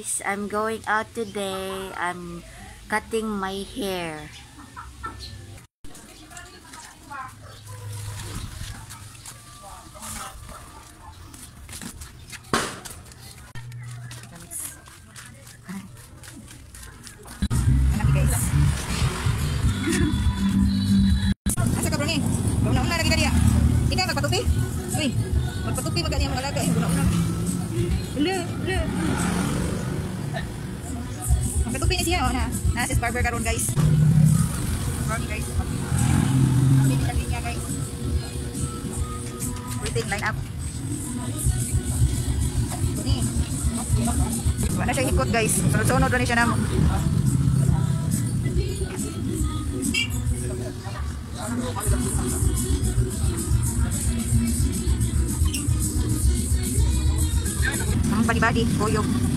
guys, I'm going out today. I'm cutting my hair. Uy, magpatupi magani ang mga alaga. Ule, ule. Magpatupi ni siya. O na. Na si barber karon guys. Morning guys. Kami ni kanya guys. Routine line up. Ini. Wala siya hikot guys. Sunod-sunod na siya namo. Ang bali-bali, buyog.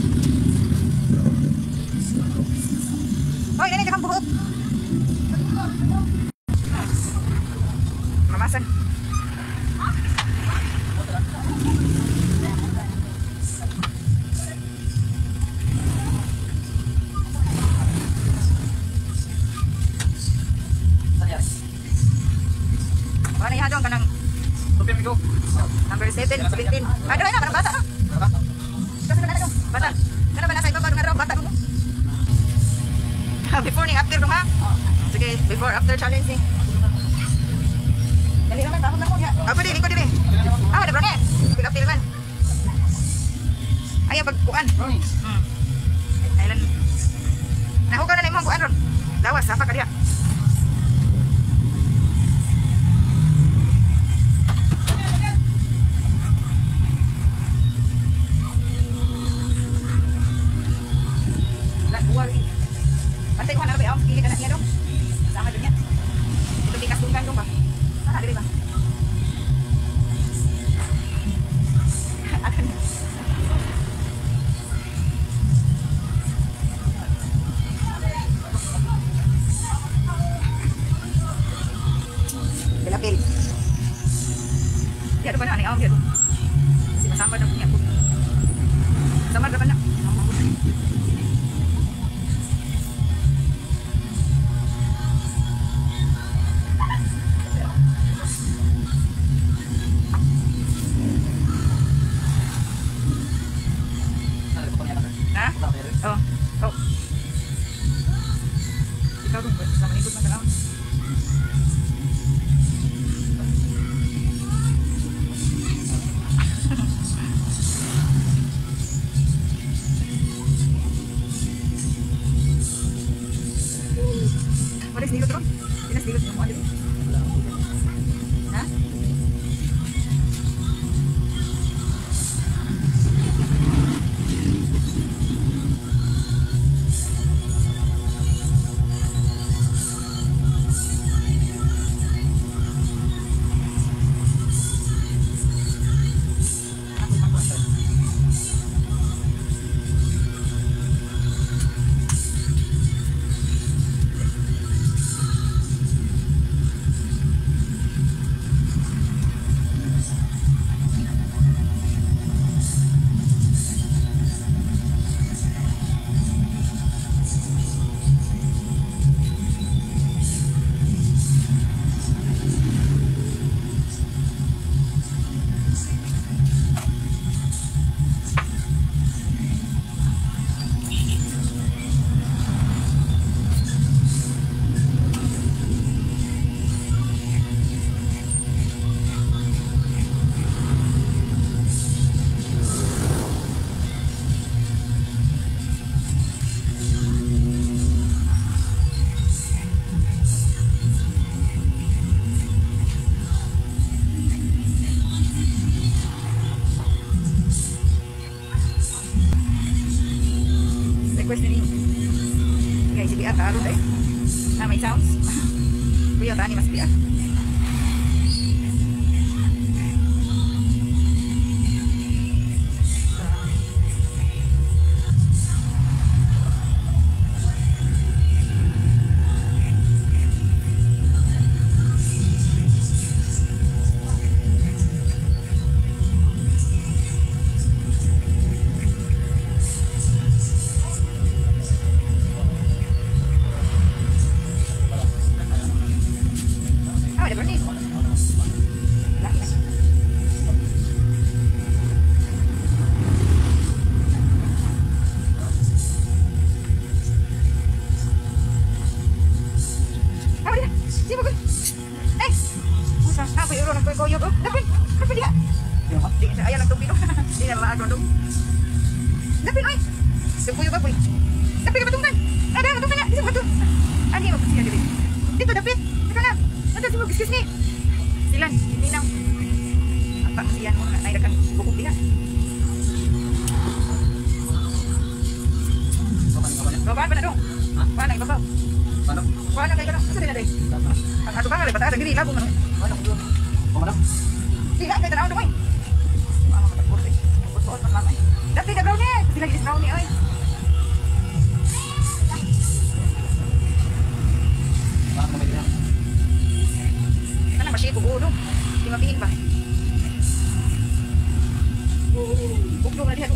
Apa deh, ikut deh. Ah, ada brones. Kita filman. Ayo pagkuan. Hmm. Island. Nah, hukanan imong kuan ron. Lawas apa ka ya? mercado, pues los abanicos ¿Cuál es otro? Otro? Saturday. That may sound. we are the animals here. Tapi dapat tumpukan. Ada dapat tumpukan di satu. Ani apa sih ya? ada ni? Di tu dapat. Ada semua kisis. Silan, ini nang. Apa sih yang naik dekat buku dia? Bapak apa dong? Bapak nak bapak. Mana? Kuan nak kena ada. Bang ada ada gini labung. Mana? Mana? Tidak kita tahu dong. Mana tak boleh. Betul orang lama. Dah tidak berani. Tidak lagi berani oi. mapik ko uno. Di mapik ba? Bukdong na diha.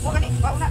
Wa kani, wa una.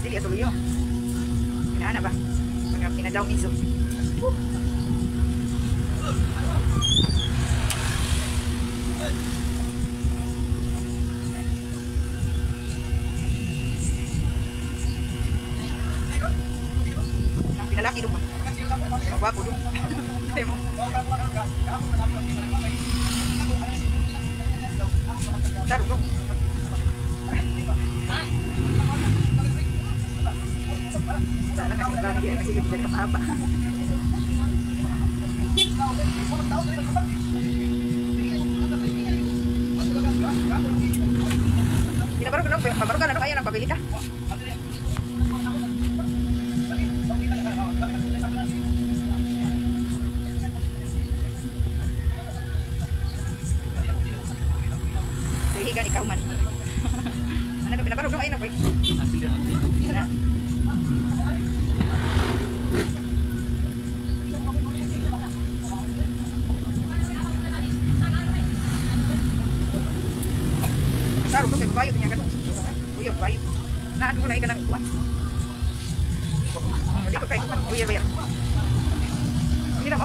Dili atuloy yun. Inaana ba? Mga pinadaw iso. Ang pinalaki doon ba? Magwapo doon. Ayaw mo. Taro doon. Kita baru kenapa? Baru kan ada kasama. Kinabarugan ako.